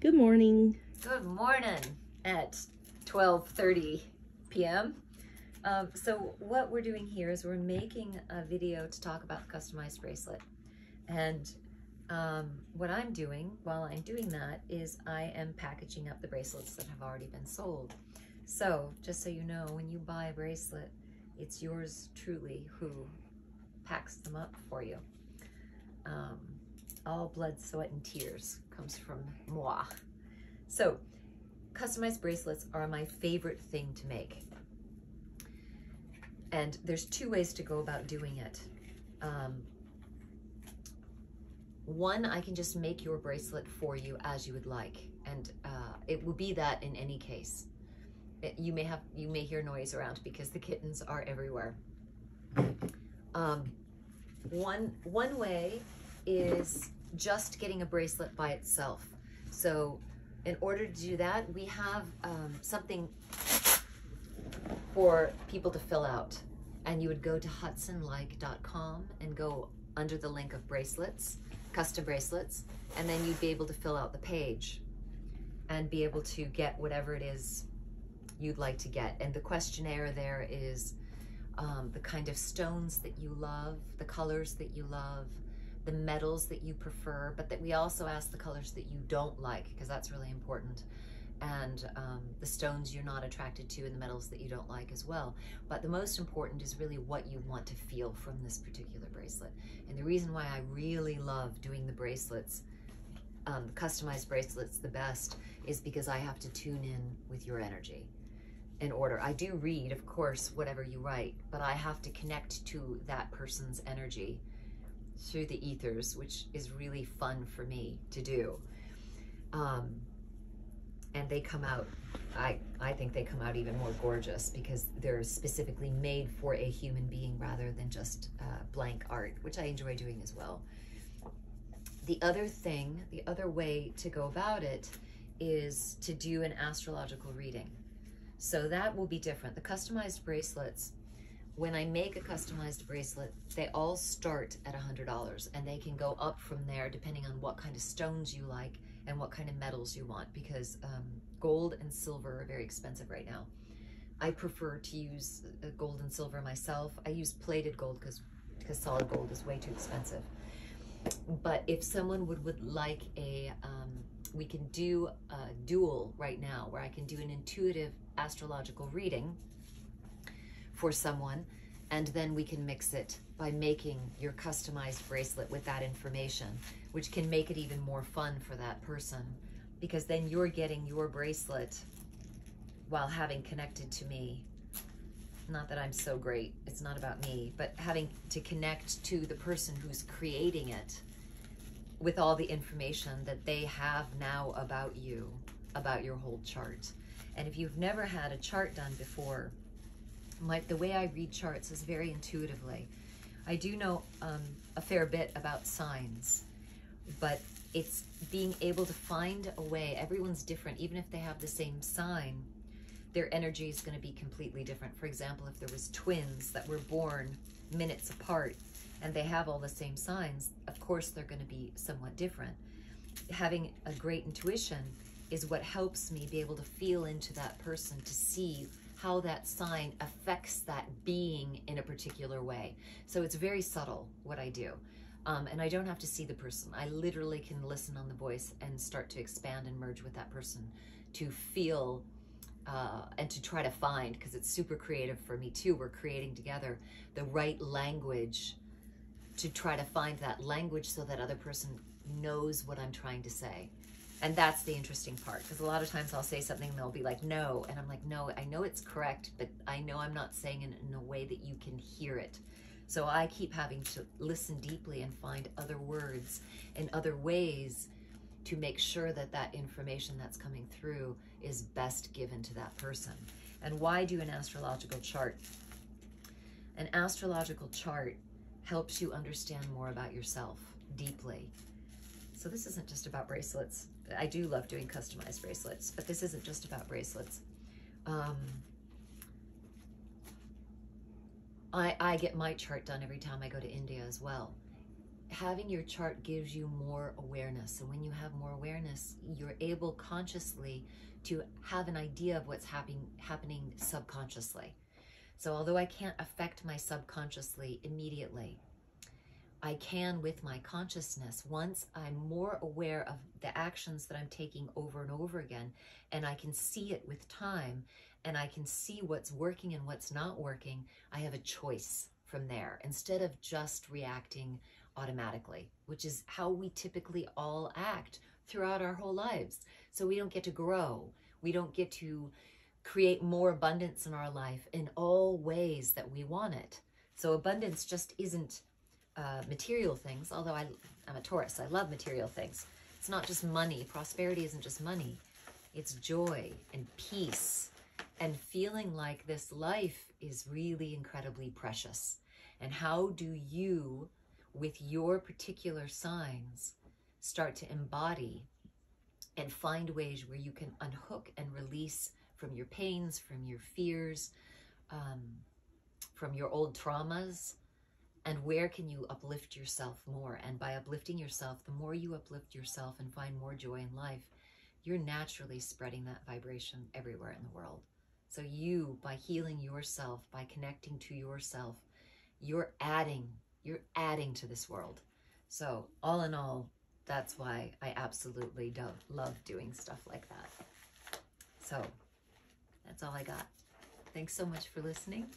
Good morning. Good morning at 12.30 p.m. Um, so what we're doing here is we're making a video to talk about the customized bracelet. And um, what I'm doing while I'm doing that is I am packaging up the bracelets that have already been sold. So just so you know, when you buy a bracelet, it's yours truly who packs them up for you. Um, all blood, sweat, and tears comes from moi. So, customized bracelets are my favorite thing to make. And there's two ways to go about doing it. Um, one, I can just make your bracelet for you as you would like. And uh, it will be that in any case. It, you may have, you may hear noise around because the kittens are everywhere. Um, one, one way is just getting a bracelet by itself. So in order to do that, we have um, something for people to fill out. And you would go to hudsonleick.com and go under the link of bracelets, custom bracelets, and then you'd be able to fill out the page and be able to get whatever it is you'd like to get. And the questionnaire there is um, the kind of stones that you love, the colors that you love, the metals that you prefer, but that we also ask the colors that you don't like, because that's really important. And um, the stones you're not attracted to and the metals that you don't like as well. But the most important is really what you want to feel from this particular bracelet. And the reason why I really love doing the bracelets, um, customized bracelets the best, is because I have to tune in with your energy in order. I do read, of course, whatever you write, but I have to connect to that person's energy through the ethers, which is really fun for me to do. Um, and they come out, I, I think they come out even more gorgeous because they're specifically made for a human being rather than just uh, blank art, which I enjoy doing as well. The other thing, the other way to go about it is to do an astrological reading. So that will be different. The customized bracelets when I make a customized bracelet, they all start at $100 and they can go up from there depending on what kind of stones you like and what kind of metals you want because um, gold and silver are very expensive right now. I prefer to use uh, gold and silver myself. I use plated gold because because solid gold is way too expensive. But if someone would, would like a, um, we can do a dual right now where I can do an intuitive astrological reading for someone and then we can mix it by making your customized bracelet with that information, which can make it even more fun for that person because then you're getting your bracelet while having connected to me. Not that I'm so great, it's not about me, but having to connect to the person who's creating it with all the information that they have now about you, about your whole chart. And if you've never had a chart done before, the way I read charts is very intuitively. I do know um, a fair bit about signs, but it's being able to find a way. Everyone's different, even if they have the same sign, their energy is going to be completely different. For example, if there was twins that were born minutes apart and they have all the same signs, of course they're going to be somewhat different. Having a great intuition is what helps me be able to feel into that person to see how that sign affects that being in a particular way. So it's very subtle what I do. Um, and I don't have to see the person. I literally can listen on the voice and start to expand and merge with that person to feel uh, and to try to find, because it's super creative for me too, we're creating together the right language to try to find that language so that other person knows what I'm trying to say. And that's the interesting part because a lot of times I'll say something and they'll be like, no. And I'm like, no, I know it's correct, but I know I'm not saying it in a way that you can hear it. So I keep having to listen deeply and find other words and other ways to make sure that that information that's coming through is best given to that person. And why do an astrological chart? An astrological chart helps you understand more about yourself deeply. So this isn't just about bracelets. I do love doing customized bracelets, but this isn't just about bracelets. Um, I, I get my chart done every time I go to India as well. having your chart gives you more awareness. And when you have more awareness, you're able consciously to have an idea of what's happening happening subconsciously. So although I can't affect my subconsciously immediately, I can with my consciousness. Once I'm more aware of the actions that I'm taking over and over again, and I can see it with time, and I can see what's working and what's not working, I have a choice from there instead of just reacting automatically, which is how we typically all act throughout our whole lives. So we don't get to grow. We don't get to create more abundance in our life in all ways that we want it. So abundance just isn't uh, material things, although I, I'm a Taurus, I love material things. It's not just money. Prosperity isn't just money. It's joy and peace and feeling like this life is really incredibly precious. And how do you, with your particular signs, start to embody and find ways where you can unhook and release from your pains, from your fears, um, from your old traumas, and where can you uplift yourself more? And by uplifting yourself, the more you uplift yourself and find more joy in life, you're naturally spreading that vibration everywhere in the world. So you, by healing yourself, by connecting to yourself, you're adding, you're adding to this world. So all in all, that's why I absolutely do love doing stuff like that. So that's all I got. Thanks so much for listening.